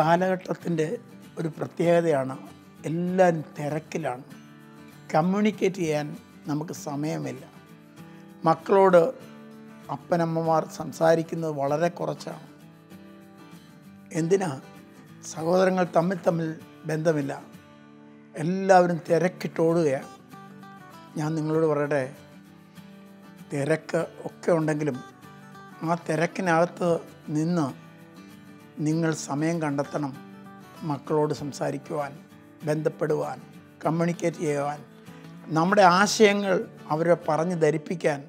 കാലഘട്ടത്തിന്റെ ഒരു പ്രത്യേകതയാണ് എല്ലാം തിരക്കിലാണ്. കമ്മ്യൂണിക്കേറ്റ് ചെയ്യാൻ നമുക്ക് സമയമില്ല. മക്കളോട് അപ്പനമ്മമാർ സംസാരിക്കുന്നത് വളരെ കുറച്ചാണ്. എന്തിനാ? സഹോദരങ്ങൾ തമ്മിൽ തമ്മിൽ ബന്ധമില്ല. എല്ലാവരും തിരക്കിട്ടോടുകയാണ്. ഞാൻ നിങ്ങളോട് പറയട്ടെ തിരക്ക് ഒക്കെ ഉണ്ടെങ്കിലും ആ തിരക്കിനകത്ത് നിന്ന് നിങ്ങൾ സമയം കണ്ടെത്തണം. മക്കളോട് സംസാരിക്കുവാൻ ബന്ധപ്പെടുവാൻ കമ്മ്യൂണിക്കേറ്റ് ചെയ്യുവാൻ. നമ്മുടെ ആശയങ്ങൾ അവരെ പറഞ്ഞ് ധരിപ്പിക്കാൻ.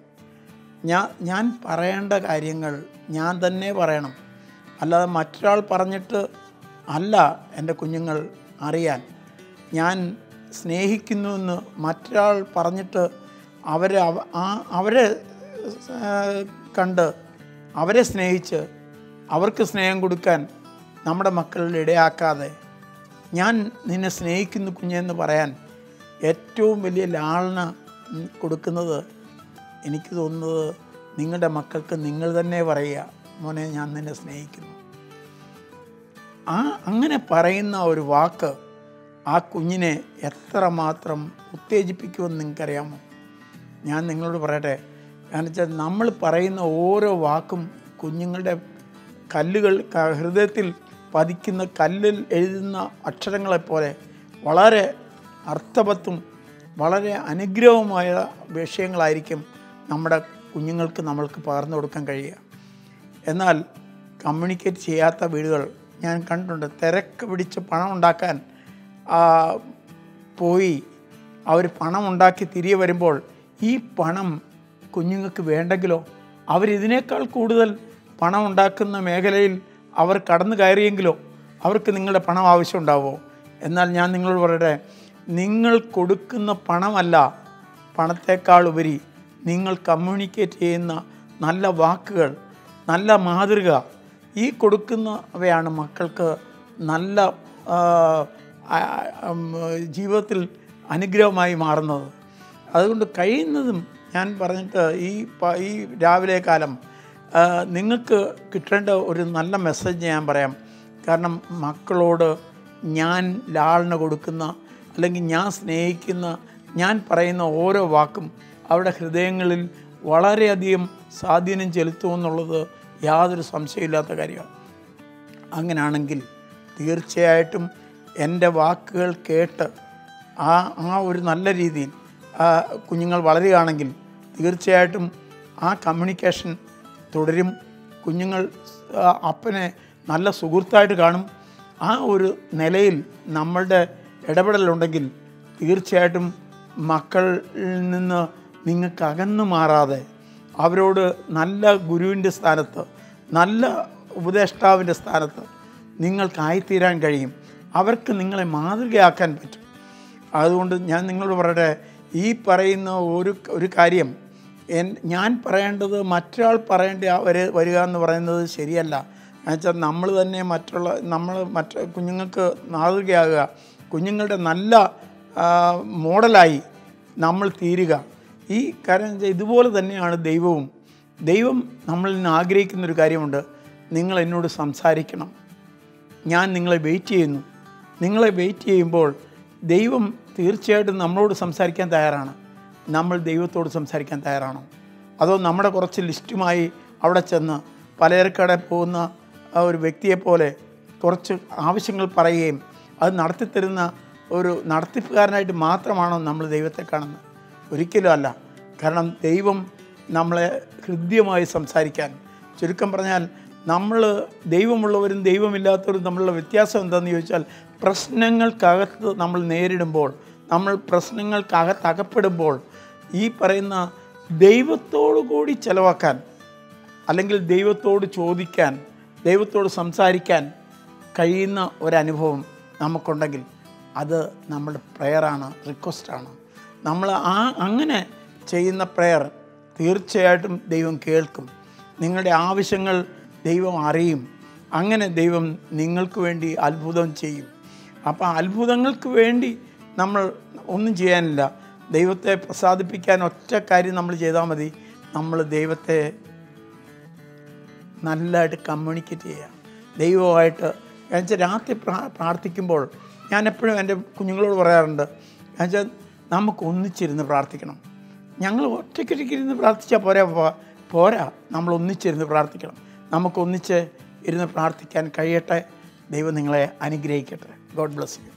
ഞാൻ ഞാൻ പറയേണ്ട കാര്യങ്ങൾ ഞാൻ തന്നെ പറയണം. അല്ലാതെ മറ്റൊരാൾ പറഞ്ഞിട്ട് അല്ല എന്റെ കുഞ്ഞുങ്ങൾ അറിയാൻ. ഞാൻ സ്നേഹിക്കുന്നുവെന്ന് മറ്റൊരാൾ പറഞ്ഞിട്ട് അവരെ അവരെ കണ്ട് അവരെ സ്നേഹിച്ച് അവർക്ക് സ്നേഹം കൊടുക്കാൻ നമ്മുടെ മക്കളിൽ ഇടയാക്കാതെ ഞാൻ നിന്നെ സ്നേഹിക്കുന്നു കുഞ്ഞെന്ന് പറയാൻ ഏറ്റവും വലിയ ലാളന കൊടുക്കുന്നത് എനിക്ക് തോന്നുന്നത് നിങ്ങളുടെ മക്കൾക്ക് നിങ്ങൾ തന്നെ പറയുക മോനെ ഞാൻ നിന്നെ സ്നേഹിക്കുന്നു. ആ അങ്ങനെ പറയുന്ന ഒരു വാക്ക് ആ കുഞ്ഞിനെ എത്രമാത്രം ഉത്തേജിപ്പിക്കുമെന്ന് നിങ്ങൾക്കറിയാമോ? ഞാൻ നിങ്ങളോട് പറയട്ടെ കാരണം വെച്ചാൽ നമ്മൾ പറയുന്ന ഓരോ വാക്കും കുഞ്ഞുങ്ങളുടെ കല്ലുകൾ ഹൃദയത്തിൽ പതിക്കുന്ന കല്ലിൽ എഴുതുന്ന അക്ഷരങ്ങളെപ്പോലെ വളരെ അർത്ഥവത്തും വളരെ അനുഗ്രഹവുമായ വിഷയങ്ങളായിരിക്കും നമ്മുടെ കുഞ്ഞുങ്ങൾക്ക് നമ്മൾക്ക് പകർന്നു കൊടുക്കാൻ കഴിയുക. എന്നാൽ കമ്മ്യൂണിക്കേറ്റ് ചെയ്യാത്ത വീടുകൾ ഞാൻ കണ്ടിട്ടുണ്ട്. തിരക്ക് പിടിച്ച് പണം ഉണ്ടാക്കാൻ പോയി അവർ പണം ഉണ്ടാക്കി തിരികെ വരുമ്പോൾ ഈ പണം കുഞ്ഞുങ്ങൾക്ക് വേണ്ടെങ്കിലോ? അവരിതിനേക്കാൾ കൂടുതൽ പണം ഉണ്ടാക്കുന്ന മേഖലയിൽ അവർ കടന്നു കയറിയെങ്കിലോ അവർക്ക് നിങ്ങളുടെ പണം ആവശ്യമുണ്ടാവുമോ എന്നാൽ ഞാൻ നിങ്ങളോട് പറയട്ടെ നിങ്ങൾ കൊടുക്കുന്ന പണമല്ല പണത്തേക്കാൾ ഉപരി നിങ്ങൾ കമ്മ്യൂണിക്കേറ്റ് ചെയ്യുന്ന നല്ല വാക്കുകൾ നല്ല മാതൃക ഈ കൊടുക്കുന്നവയാണ് മക്കൾക്ക് നല്ല ജീവിതത്തിൽ അനുഗ്രഹമായി മാറുന്നത്. അതുകൊണ്ട് കഴിയുന്നതും ഞാൻ പറഞ്ഞിട്ട് ഈ ഈ രാവിലെ കാലം നിങ്ങൾക്ക് കിട്ടേണ്ട ഒരു നല്ല മെസ്സേജ് ഞാൻ പറയാം. കാരണം മക്കളോട് ഞാൻ ലാളിന് കൊടുക്കുന്ന അല്ലെങ്കിൽ ഞാൻ സ്നേഹിക്കുന്ന ഞാൻ പറയുന്ന ഓരോ വാക്കും അവരുടെ ഹൃദയങ്ങളിൽ വളരെയധികം സ്വാധീനം ചെലുത്തുമെന്നുള്ളത് യാതൊരു സംശയമില്ലാത്ത കാര്യമാണ്. അങ്ങനെയാണെങ്കിൽ തീർച്ചയായിട്ടും എന്റെ വാക്കുകൾ കേട്ട് ആ ആ ഒരു നല്ല രീതിയിൽ കുഞ്ഞുങ്ങൾ വളരുകയാണെങ്കിൽ തീർച്ചയായിട്ടും ആ കമ്മ്യൂണിക്കേഷൻ തുടരും. കുഞ്ഞുങ്ങൾ അപ്പനെ നല്ല സുഹൃത്തായിട്ട് കാണും. ആ ഒരു നിലയിൽ നമ്മളുടെ ഇടപെടലുണ്ടെങ്കിൽ തീർച്ചയായിട്ടും മക്കളിൽ നിന്ന് നിങ്ങൾക്ക് അകന്നു മാറാതെ അവരോട് നല്ല ഗുരുവിന്റെ സ്ഥാനത്ത് നല്ല ഉപദേഷ്ടാവിന്റെ സ്ഥാനത്ത് നിങ്ങൾക്കായിത്തീരാൻ കഴിയും. അവർക്ക് നിങ്ങളെ മാതൃകയാക്കാൻ പറ്റും. അതുകൊണ്ട് ഞാൻ നിങ്ങളോട് പറയട്ടെ ഈ പറയുന്ന ഒരു ഒരു കാര്യം ഞാൻ പറയേണ്ടത് മറ്റൊരാൾ പറയേണ്ട വരെ വരിക എന്ന് പറയുന്നത് ശരിയല്ല. എന്നുവെച്ചാൽ നമ്മൾ തന്നെ മറ്റുള്ള നമ്മൾ മറ്റു കുഞ്ഞുങ്ങൾക്ക് മാതൃകയാകുക കുഞ്ഞുങ്ങളുടെ നല്ല മോഡലായി നമ്മൾ തീരുക. ഈ കാര്യം ഇതുപോലെ തന്നെയാണ് ദൈവവും. ദൈവം നമ്മളിൽ നിന്ന് ആഗ്രഹിക്കുന്നൊരു കാര്യമുണ്ട്. നിങ്ങൾ എന്നോട് സംസാരിക്കണം. ഞാൻ നിങ്ങളെ വെയിറ്റ് ചെയ്യുന്നു. നിങ്ങളെ വെയിറ്റ് ചെയ്യുമ്പോൾ ദൈവം തീർച്ചയായിട്ടും നമ്മളോട് സംസാരിക്കാൻ തയ്യാറാണ്. നമ്മൾ ദൈവത്തോട് സംസാരിക്കാൻ തയ്യാറാണോ? അതോ നമ്മുടെ കുറച്ച് ലിസ്റ്റുമായി അവിടെ ചെന്ന് പലചരക്കടെ പോകുന്ന ഒരു വ്യക്തിയെപ്പോലെ കുറച്ച് ആവശ്യങ്ങൾ പറയുകയും അത് നടത്തിത്തരുന്ന ഒരു നടത്തിപ്പുകാരനായിട്ട് മാത്രമാണോ നമ്മൾ ദൈവത്തെ കാണുന്നത്? ഒരിക്കലും അല്ല. കാരണം ദൈവം നമ്മളെ ഹൃദ്യമായി സംസാരിക്കാൻ. ചുരുക്കം പറഞ്ഞാൽ നമ്മൾ ദൈവമുള്ളവരും ദൈവമില്ലാത്തവരും തമ്മിലുള്ള വ്യത്യാസം എന്താണെന്ന് ചോദിച്ചാൽ പ്രശ്നങ്ങൾക്കകത്ത് നമ്മൾ നേരിടുമ്പോൾ നമ്മൾ പ്രശ്നങ്ങൾക്കകത്ത് അകപ്പെടുമ്പോൾ ഈ പറയുന്ന ദൈവത്തോടു കൂടി ചിലവാക്കാൻ അല്ലെങ്കിൽ ദൈവത്തോട് ചോദിക്കാൻ ദൈവത്തോട് സംസാരിക്കാൻ കഴിയുന്ന ഒരനുഭവം നമുക്കുണ്ടെങ്കിൽ അത് നമ്മുടെ പ്രെയറാണ് റിക്വസ്റ്റാണ് നമ്മൾ ആ അങ്ങനെ ചെയ്യുന്ന പ്രെയർ തീർച്ചയായിട്ടും ദൈവം കേൾക്കും. നിങ്ങളുടെ ആവശ്യങ്ങൾ ദൈവം അറിയും. അങ്ങനെ ദൈവം നിങ്ങൾക്ക് വേണ്ടി അത്ഭുതം ചെയ്യും. അപ്പോൾ അത്ഭുതങ്ങൾക്ക് വേണ്ടി നമ്മൾ ഒന്നും ചെയ്യാനില്ല. ദൈവത്തെ പ്രസാദിപ്പിക്കാൻ ഒറ്റ കാര്യം നമ്മൾ ചെയ്താൽ മതി. നമ്മൾ ദൈവത്തെ നല്ലതായിട്ട് കമ്മ്യൂണിക്കേറ്റ് ചെയ്യുക. ദൈവമായിട്ട് എന്നുവെച്ചാൽ രാത്രി പ്രാ പ്രാർത്ഥിക്കുമ്പോൾ ഞാൻ എപ്പോഴും എന്റെ കുഞ്ഞുങ്ങളോട് പറയാറുണ്ട് എന്നുവെച്ചാൽ നമുക്ക് ഒന്നിച്ചിരുന്ന് പ്രാർത്ഥിക്കണം. ഞങ്ങൾ ഒറ്റയ്ക്കൊറ്റയ്ക്ക് ഇരുന്ന് പ്രാർത്ഥിച്ചാൽ പോരാ പോരാ. നമ്മൾ ഒന്നിച്ചിരുന്ന് പ്രാർത്ഥിക്കണം. നമുക്ക് ഒന്നിച്ച് ഇരുന്ന് പ്രാർത്ഥിക്കാൻ കഴിയട്ടെ. ദൈവം നിങ്ങളെ അനുഗ്രഹിക്കട്ടെ. God bless you